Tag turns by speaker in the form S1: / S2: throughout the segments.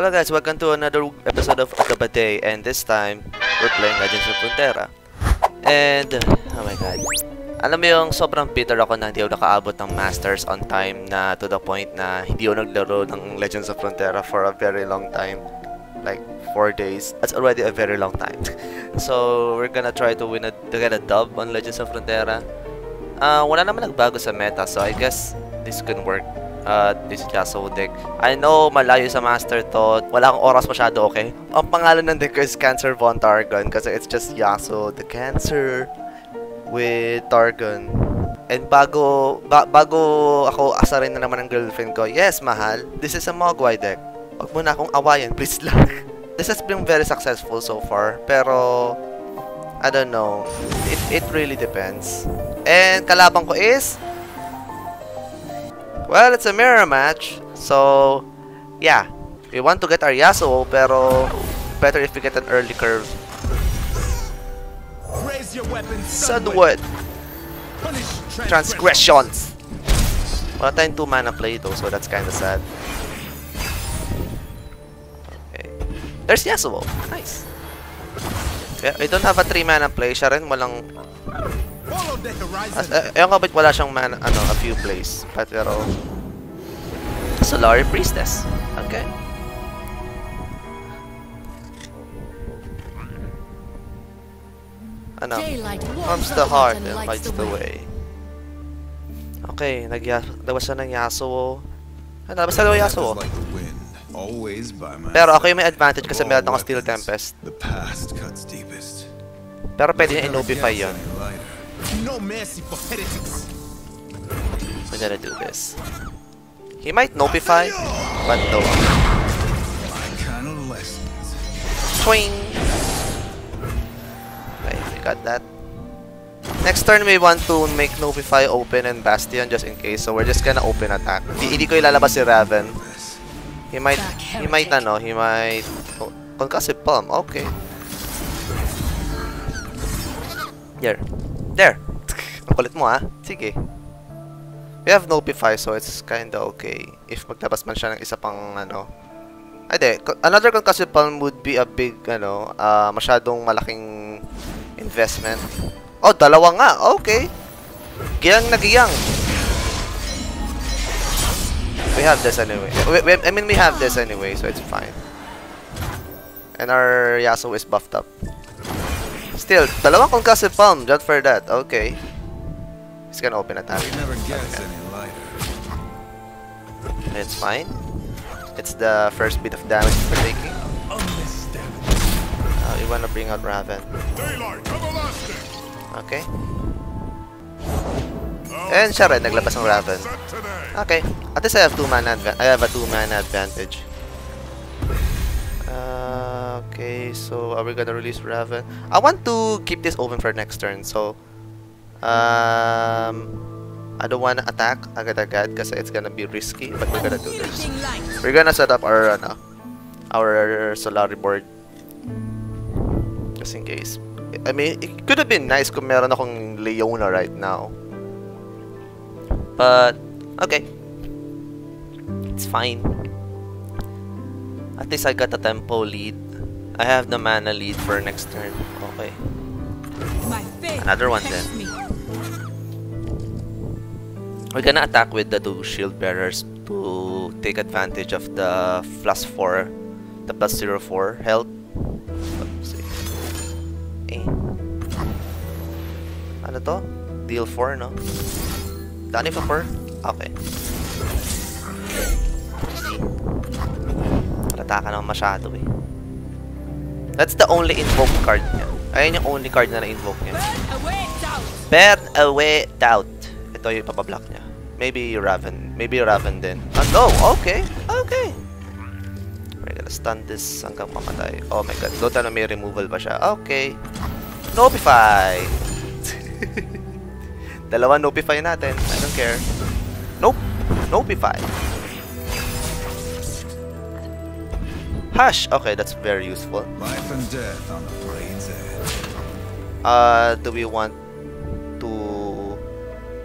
S1: Hello guys, welcome to another episode of Day, and this time, we're playing Legends of Frontera. And, oh my god. Alam mo yung sobrang bitter ako na hindi ako nakaabot ng Masters on time na to the point na hindi ako naglaro ng Legends of Frontera for a very long time. Like, 4 days. That's already a very long time. so, we're gonna try to win a, to get a dub on Legends of Frontera. Uh, wala naman nagbago sa meta, so I guess this can work. Uh, this Yasuo deck. I know malayo sa master to. Wala akong oras masyado, okay? Ang pangalan ng deck is Cancer Von Targon kasi it's just Yasuo the Cancer with Targon. And bago ba, bago ako asarin na naman ng girlfriend ko, yes, mahal, this is a Mogwai deck. Huwag mo na akong awayan, please lang. this has been very successful so far, pero I don't know. It, it really depends. And kalabang ko is Well, it's a mirror match. So, yeah. We want to get our Yasuo, pero better if we get an early curve. Sudwood. Transgressions. Wala tayong 2 mana play though, so that's kinda sad. Okay. There's Yasuo. Nice. Yeah, we don't have a 3 mana play. Siya rin walang As, uh, ewan ko ba't wala siyang man, ano, a few plays. But, pero... Solari Priestess. Okay. Ano? Comes the heart and lights the way. Okay, naglabas siya ng Yasuo. Ano, labas na ng Yasuo. Pero ako yung may advantage kasi meron akong Steel Tempest. Pero pwede niya inobify yun. No mercy for heretics. We're gonna do this. He might Nopify, but no. Swing. Okay, we got that. Next turn, we want to make Nopify open and Bastion just in case. So we're just gonna open attack. Hindi ko ilalabas si Rahvun. He might, he might ano, he might... Oh, concussive palm, okay. Here. There! Ang kulit mo ah. Sige. We have Nopify so it's kinda okay. If magtabas man siya ng isa pang ano. Ay di, another concussive palm would be a big ano, uh, masyadong malaking investment. Oh, dalawa nga. Okay. Giyang na giyang. We have this anyway. We, we, I mean, we have this anyway, so it's fine. And our Yasuo is buffed up. Still, dalawang concussive palm, just for that. Okay. He's gonna open attack. Okay. It's fine. It's the first bit of damage we're taking. Uh, we wanna bring out Raven. Okay. And siya rin, naglabas ng Raven. Okay. At least I have 2 mana I have a 2 mana advantage. Okay, so are we gonna release Rahvun? I want to keep this open for next turn, so um I don't wanna attack agad-agad kasi it's gonna be risky, but we're gonna do this. We're gonna set up our ano, our Solari board just in case. I mean, it could have been nice kung meron akong Leona right now. But, okay. It's fine. At least I got a tempo lead. I have the mana lead for next turn. Okay. Another one then. We're gonna attack with the two shield bearers to take advantage of the plus 4, the plus 0 4 health. Eh. Ano to? Deal 4, no? Dani pa 4? Okay. See? Halata ka naman masyado eh. That's the only invoke card niya. Ayun yung only card na na-invoke niya. Burn away doubt. Ito yung papablock niya. Maybe Raven. Maybe Raven din. Ah, no! Okay! Okay! We're gonna stun this hanggang mamatay. Oh my god. Doon na may removal pa siya. Okay. Nopify! Dalawa Nopify natin. I don't care. Nope! Nopify! Hush! Okay, that's very useful.
S2: Life and death on the brain's edge.
S1: Uh, do we want to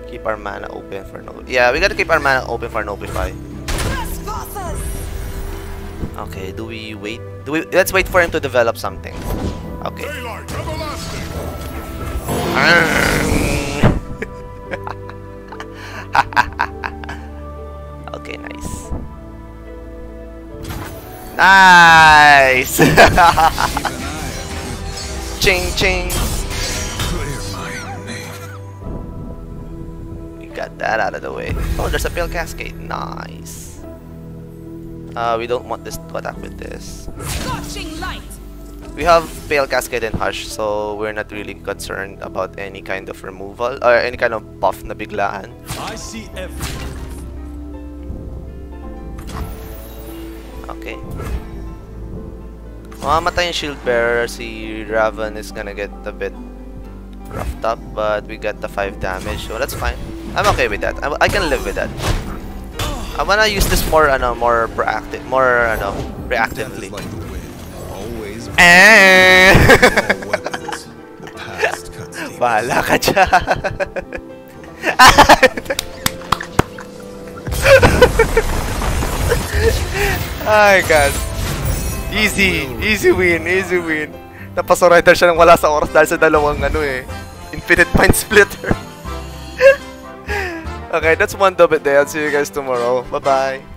S1: keep our mana open for no? Yeah, we gotta keep our mana open for Nopify. Okay, do we wait? Do we? Let's wait for him to develop something. Okay.
S2: Daylight
S1: okay, nice. Nice!
S2: Even I have
S1: ching ching!
S2: clear.
S1: We got that out of the way. Oh, there's a pale cascade. Nice. Uh, we don't want this to attack with this.
S3: Scorching light!
S1: We have Pale Cascade and Hush, so we're not really concerned about any kind of removal or any kind of buff na biglaan.
S4: I see everything.
S1: Okay. Mamamatay yung shield bearer, si Rahvun is gonna get a bit roughed up, but we got the 5 damage, so that's fine. I'm okay with that. I, I can live with that. I'm gonna use this more, ano, more proactive, more, ano, reactively.
S2: like. Always all weapons. The past cuts deep.
S1: Bahala ka dyan. Ay, God. Easy. Easy win. Easy win. Napasurrender siya ng wala sa oras dahil sa dalawang ano eh. Infinite Mind Splitter. okay, that's one dub day. I'll see you guys tomorrow. Bye-bye.